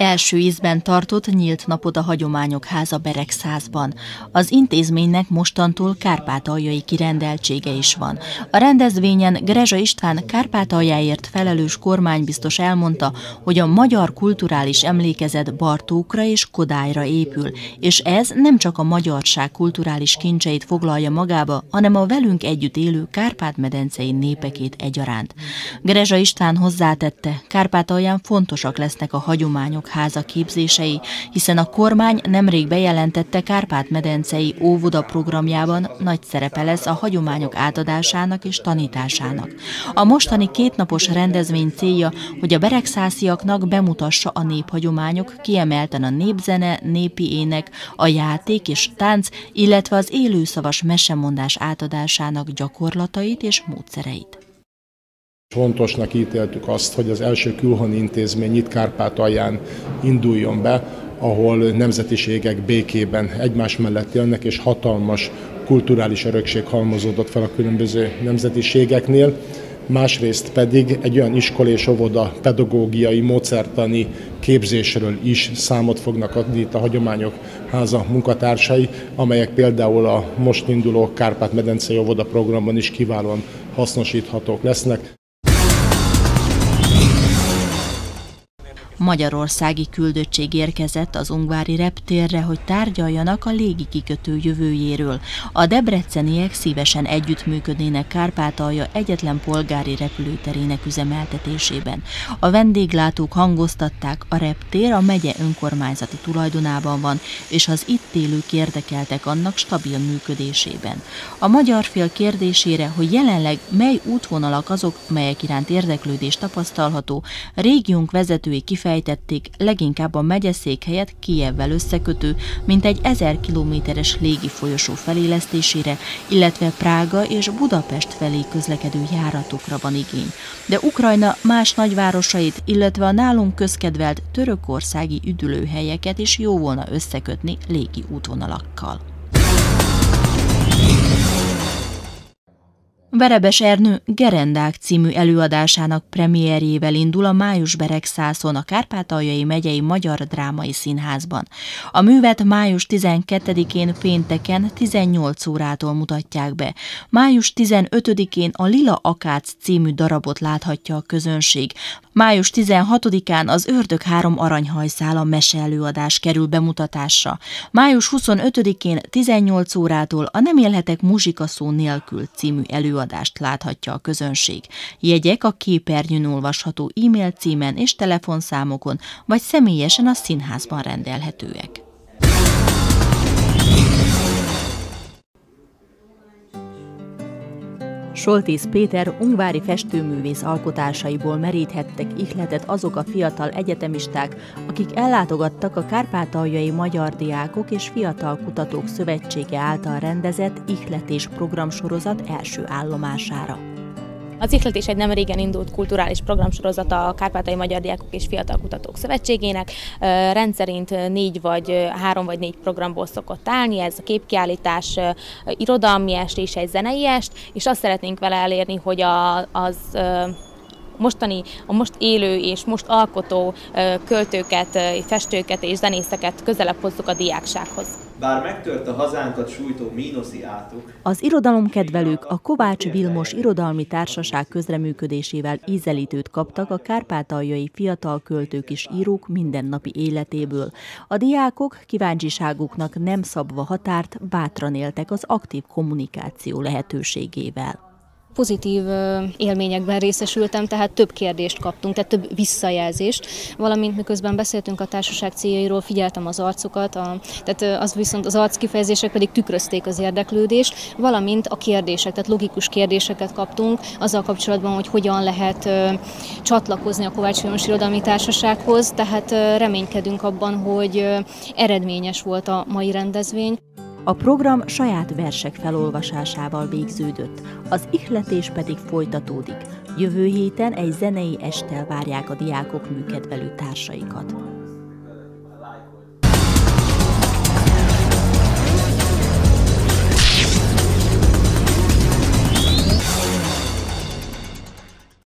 Első ízben tartott nyílt napot a Hagyományok Háza Beregszázban. Az intézménynek mostantól kárpátaljai kirendeltsége is van. A rendezvényen Grezsa István kárpátaljáért felelős kormánybiztos elmondta, hogy a magyar kulturális emlékezet Bartókra és Kodályra épül, és ez nem csak a magyarság kulturális kincseit foglalja magába, hanem a velünk együtt élő kárpát-medencei népekét egyaránt. Grezsa István hozzátette, Kárpátalján fontosak lesznek a hagyományok háza képzései, hiszen a kormány nemrég bejelentette Kárpát-medencei óvoda programjában nagy szerepe lesz a hagyományok átadásának és tanításának. A mostani kétnapos rendezvény célja, hogy a beregszásziaknak bemutassa a néphagyományok, kiemelten a népzene, népi ének, a játék és tánc, illetve az élőszavas mesemondás átadásának gyakorlatait és módszereit. Fontosnak ítéltük azt, hogy az első külhoni intézmény itt Kárpátalján induljon be, ahol nemzetiségek békében egymás mellett élnek, és hatalmas kulturális örökség halmozódott fel a különböző nemzetiségeknél. Másrészt pedig egy olyan iskola és óvoda pedagógiai, módszertani képzésről is számot fognak adni itt a Hagyományok Háza munkatársai, amelyek például a most induló Kárpát-medencei óvoda programban is kiválóan hasznosíthatók lesznek. Magyarországi küldöttség érkezett az Ungvári reptérre, hogy tárgyaljanak a légi kikötő jövőjéről. A debreceniek szívesen együttműködnének Kárpátalja egyetlen polgári repülőterének üzemeltetésében. A vendéglátók hangoztatták, a reptér a megye önkormányzati tulajdonában van, és az itt élők érdekeltek annak stabil működésében. A magyar fél kérdésére, hogy jelenleg mely útvonalak azok, melyek iránt érdeklődés tapasztalható, régiónk vezetői kifejezésében kifejtették leginkább a megyeszék helyett Kijevvel összekötő, mint egy ezer kilométeres légi folyosó felélesztésére, illetve Prága és Budapest felé közlekedő járatokra van igény. De Ukrajna más nagyvárosait, illetve a nálunk közkedvelt törökországi üdülőhelyeket is jó volna összekötni légi útvonalakkal. Verebes Ernő Gerendák című előadásának premierjével indul a május Beregszászon a Kárpátaljai megyei Magyar Drámai Színházban. A művet május 12-én pénteken 18 órától mutatják be. Május 15-én a Lila Akác című darabot láthatja a közönség. Május 16-án az Ördög három aranyhajszála mese előadás kerül bemutatásra. Május 25-én 18 órától a Nem élhetek muzsika szó nélkül című előadást láthatja a közönség. Jegyek a képernyőn olvasható e-mail címen és telefonszámokon, vagy személyesen a színházban rendelhetőek. Soltész Péter ungvári festőművész alkotásaiból meríthettek ihletet azok a fiatal egyetemisták, akik ellátogattak a Kárpátaljai Magyar Diákok és Fiatal Kutatók Szövetsége által rendezett ihletés programsorozat első állomására. Az Ihletés egy nem régen indult kulturális programsorozata a Kárpátai Magyar Diákok és Fiatal Kutatók Szövetségének. Rendszerint négy vagy három vagy négy programból szokott állni, ez a képkiállítás, irodalmi est és egy zenei est, és azt szeretnénk vele elérni, hogy a, az mostani, a most élő és most alkotó költőket, festőket és zenészeket közelebb hozzuk a diáksághoz. Bár megtört a hazánkat sújtó mínoszi átok. Az irodalomkedvelők a Kovács Vilmos Irodalmi Társaság közreműködésével ízelítőt kaptak a kárpátaljai fiatal költők és írók mindennapi életéből. A diákok kíváncsiságuknak nem szabva határt bátran éltek az aktív kommunikáció lehetőségével pozitív élményekben részesültem, tehát több kérdést kaptunk, tehát több visszajelzést, valamint miközben beszéltünk a társaság céljairól, figyeltem az arcokat, a, tehát az viszont az arc kifejezések pedig tükrözték az érdeklődést, valamint a kérdések, tehát logikus kérdéseket kaptunk azzal kapcsolatban, hogy hogyan lehet csatlakozni a Kovács Vilmos Irodalmi Társasághoz, tehát reménykedünk abban, hogy eredményes volt a mai rendezvény. A program saját versek felolvasásával végződött, az ihletés pedig folytatódik. Jövő héten egy zenei estel várják a diákok műkedvelő társaikat.